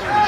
honest